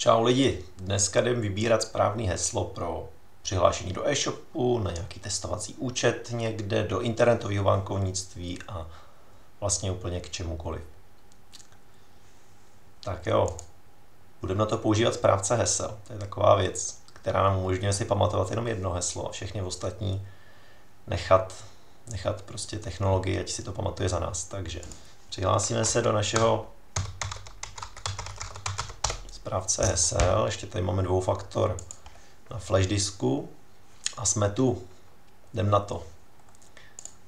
Čau lidi, dneska jdem vybírat správný heslo pro přihlášení do e-shopu, na nějaký testovací účet někde, do internetového bankovnictví a vlastně úplně k čemukoliv. Tak jo, budeme na to používat správce hesel. To je taková věc, která nám umožňuje si pamatovat jenom jedno heslo a všechny ostatní nechat, nechat prostě technologii, ať si to pamatuje za nás. Takže přihlásíme se do našeho správce hesel, ještě tady máme dvoufaktor na flash disku a jsme tu. Jdem na to.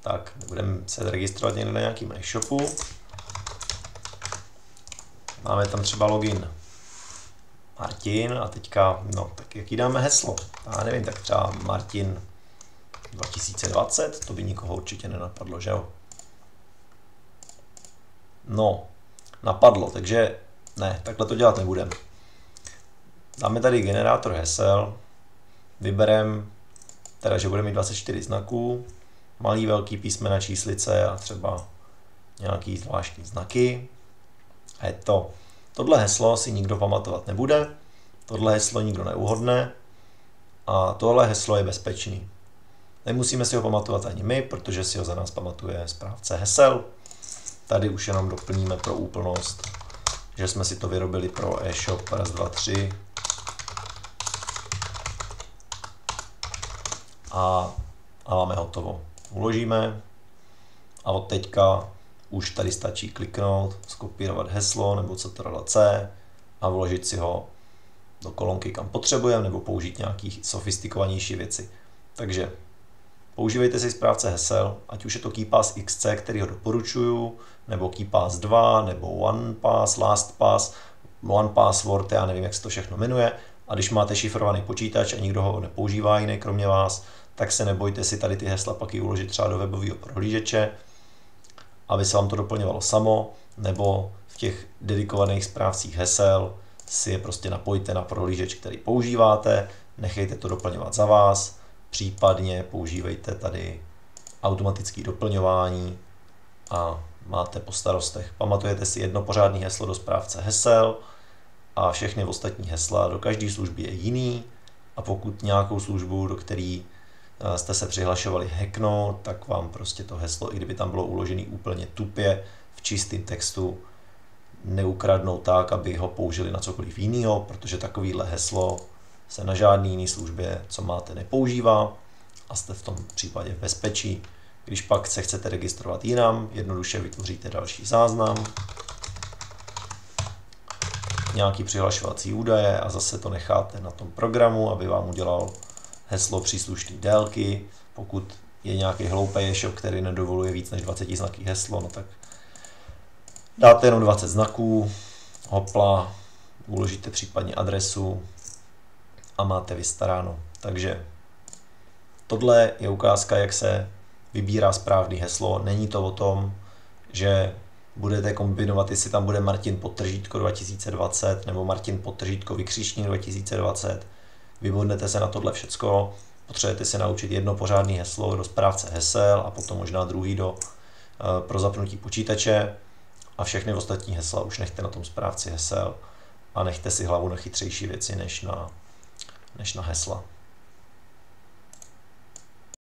Tak, budeme se registrovat někde na nějakým e-shopu. Máme tam třeba login Martin a teďka, no tak jaký dáme heslo? Já nevím, tak třeba Martin 2020, to by nikoho určitě nenapadlo, že jo? No, napadlo, takže ne, takhle to dělat nebudeme. Dáme tady generátor hesel, vybereme, teda, že bude mít 24 znaků, malý, velký písmena, číslice a třeba nějaký zvláštní znaky. A je to. Tohle heslo si nikdo pamatovat nebude, tohle heslo nikdo neuhodne a tohle heslo je bezpečný. Nemusíme si ho pamatovat ani my, protože si ho za nás pamatuje správce hesel. Tady už jenom doplníme pro úplnost, že jsme si to vyrobili pro e-shop raz, dva, tři, a, a máme hotovo. Uložíme a od teďka už tady stačí kliknout, skopírovat heslo nebo CTRL-C a vložit si ho do kolonky, kam potřebujeme, nebo použít nějaký sofistikovanější věci. Takže používejte si správce hesel, ať už je to KeyPass XC, který ho doporučuju, nebo KeyPass 2, nebo OnePass, LastPass, OnePassword, já nevím, jak se to všechno jmenuje. A když máte šifrovaný počítač a nikdo ho nepoužívá jiný kromě vás, tak se nebojte si tady ty hesla pak i uložit třeba do webového prohlížeče, aby se vám to doplňovalo samo, nebo v těch dedikovaných správcích hesel si je prostě napojte na prohlížeč, který používáte, nechejte to doplňovat za vás, případně používejte tady automatické doplňování a máte po starostech. Pamatujete si jedno pořádné heslo do správce hesel a všechny ostatní hesla do každé služby je jiný a pokud nějakou službu, do které jste se přihlašovali hacknout, tak vám prostě to heslo, i kdyby tam bylo uložené úplně tupě v čistém textu, neukradnou tak, aby ho použili na cokoliv jiného, protože takovýhle heslo se na žádný jiný službě, co máte, nepoužívá a jste v tom případě v bezpečí. Když pak se chcete registrovat jinam, jednoduše vytvoříte další záznam, nějaký přihlašovací údaje a zase to necháte na tom programu, aby vám udělal heslo příslušné délky. Pokud je nějaký hloupý e-shop, který nedovoluje víc než 20 znaký heslo, no tak dáte jenom 20 znaků, hopla, uložíte případně adresu a máte vystaráno. Takže tohle je ukázka, jak se vybírá správný heslo. Není to o tom, že budete kombinovat, jestli tam bude Martin Potržítko 2020 nebo Martin Potržítko vykřičník 2020 vybodnete se na tohle všecko, potřebujete si naučit jedno pořádné heslo do správce hesel a potom možná druhý do, eh, pro zapnutí počítače a všechny ostatní hesla už nechte na tom správci hesel a nechte si hlavu na chytřejší věci než na, než na hesla.